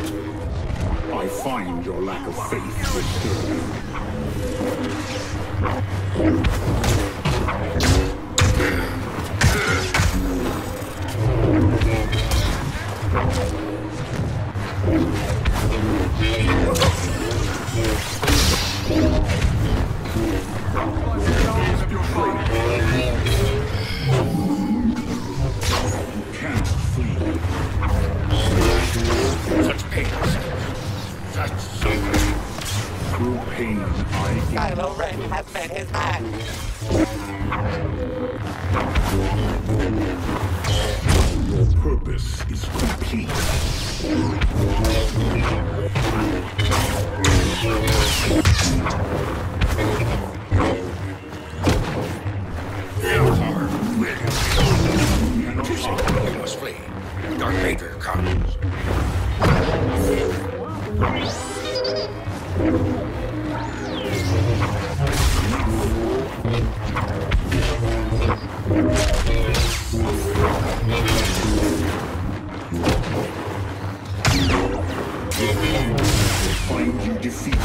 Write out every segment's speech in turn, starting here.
I find your lack of faith disturbing. Through pain, I Kylo Ren has met his match. Your purpose is complete. Darth Vader comes. Find you defeated.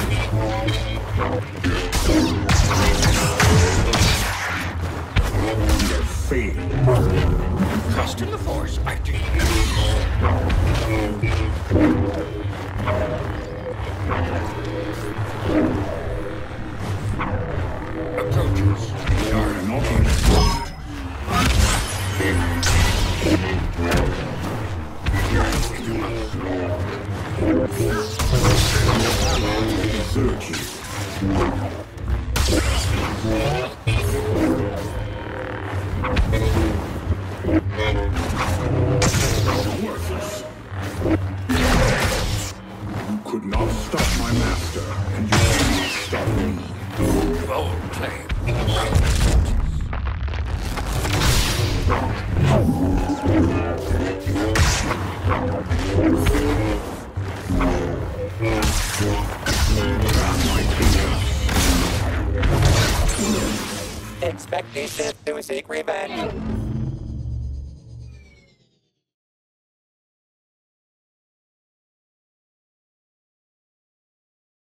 Trust in the Force, I teach. Stop my master, and you cannot stop me. Bold claim. Expect these Sith to seek revenge.